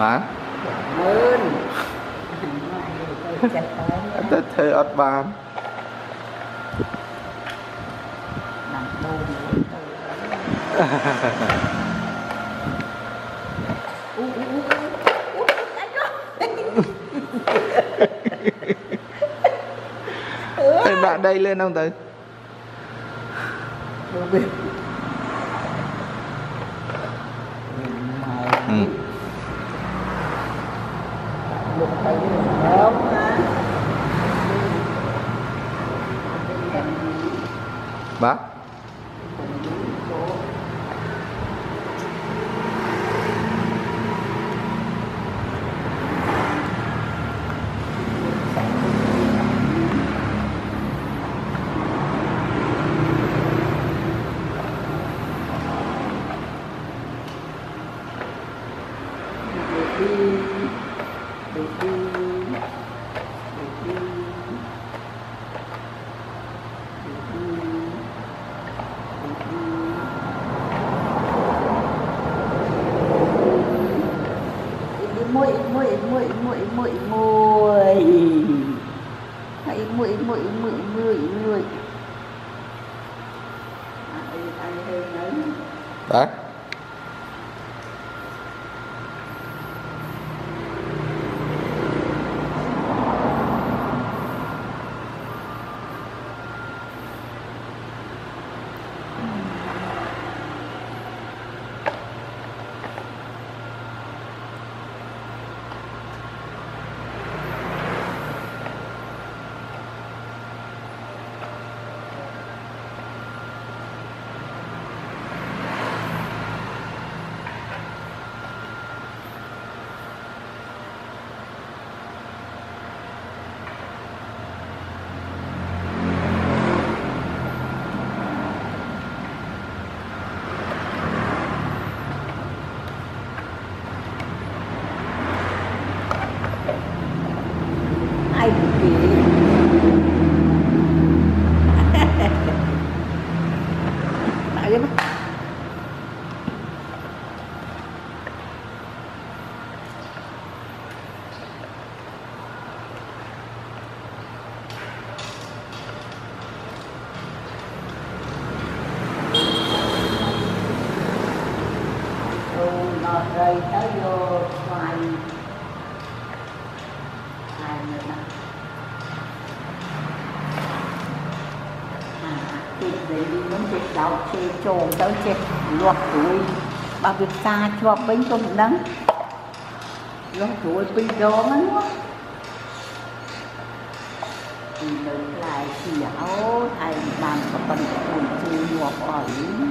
បាន Mơn. Tôi chặt tới. តែធ្វើអត់បាន Làm đô nữa. Ú, ú, ú, ú. Ú, đánh rồi. ទៅដាក់ដីលើនោះទៅ Đồ được Mày. Ừ. Không bác muội muội muội muội muội muội. Hãy muội muội muội muội muội. Ai រីទៅយកស្វាយហើយនៅណាអាទីវិញមិនចេះដៅជេចូលទៅចេះលាស់ព្រួយបើវាផ្សាជាប់វិញក៏មិនដឹងលាស់ព្រួយពីរដងហ្នឹងពីនៅផ្លែជាអូនឯងបានក៏ប៉ុន្តែខ្លួនជួយងាប់អស់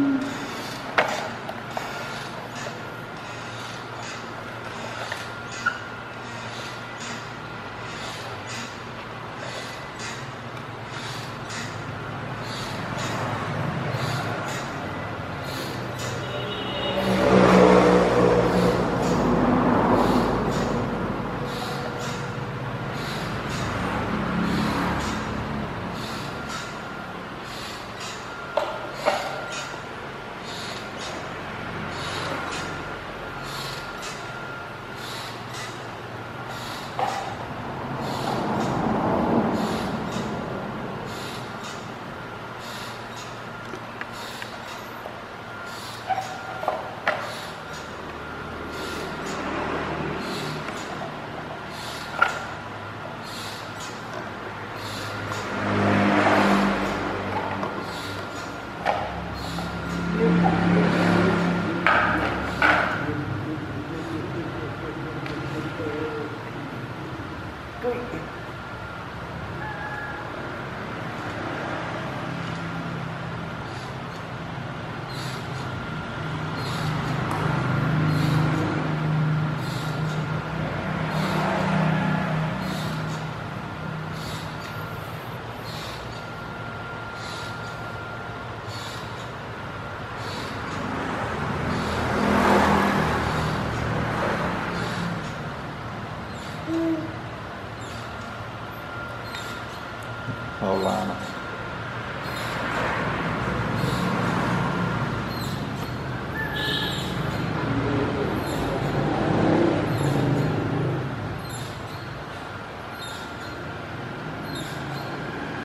Carolina